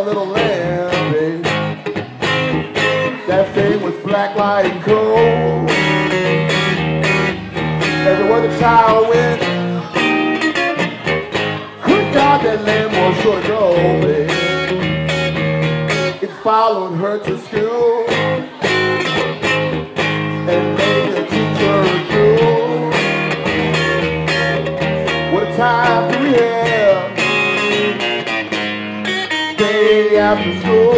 little lamb, babe. That thing was black like coal. Everywhere the child went, good God, that lamb was sure to go, babe. It followed her to school and made the after school?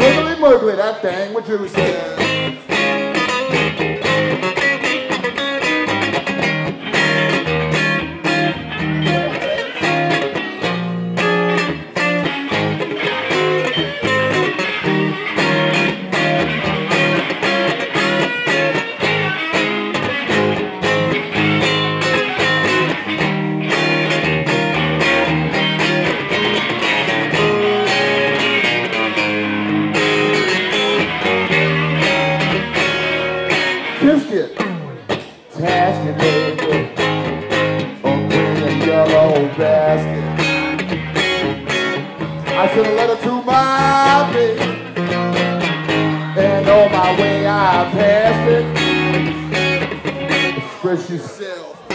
Wiggly muggly, that thing, what you said. Label, green and yellow basket. I sent a letter to my baby, and on my way I passed it. Express yourself.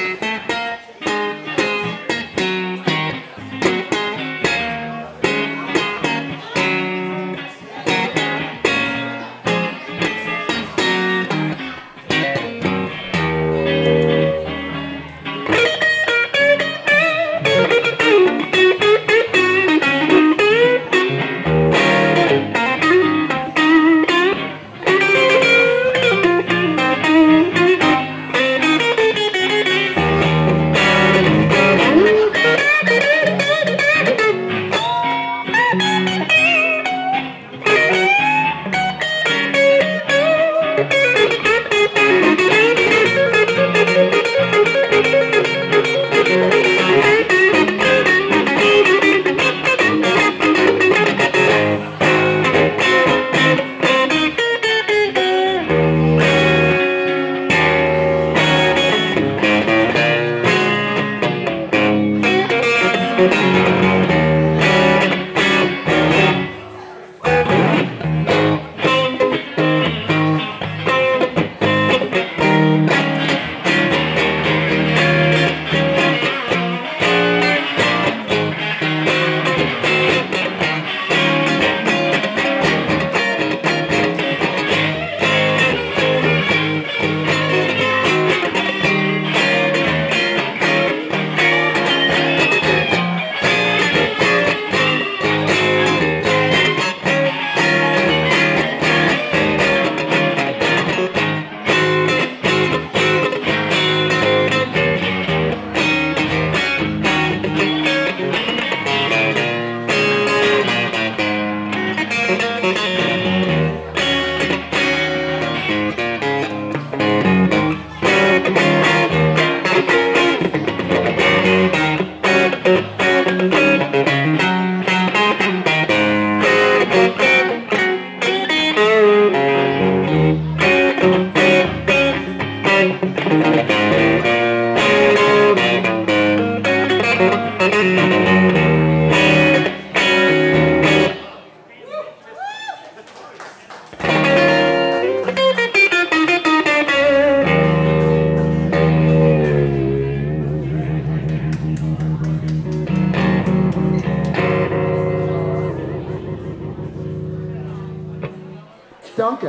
Então,